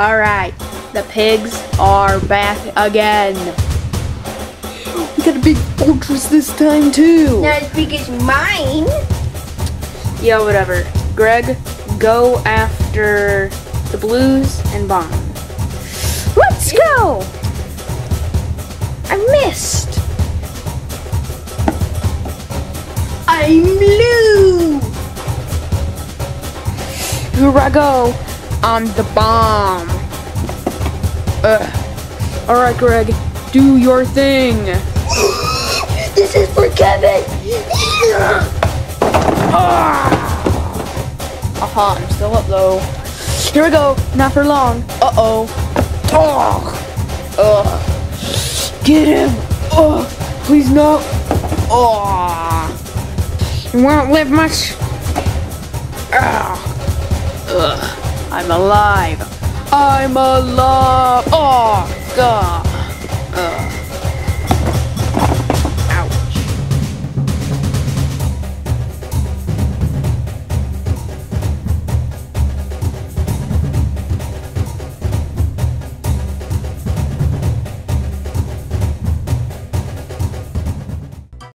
Alright, the pigs are back again. We got a big fortress this time too. Not as big as mine. Yeah, whatever. Greg, go after the blues and bomb. Let's go. I missed. I'm blue. Here I go on the bomb. Ugh. All right, Greg, do your thing. This is for Kevin. Aha, I'm still up though. Here we go. Not for long. Uh oh. Oh. Ugh. Get him. Oh. Please no. Oh. You won't live much. Ah. Ugh. I'm alive. I'm alive. Oh God.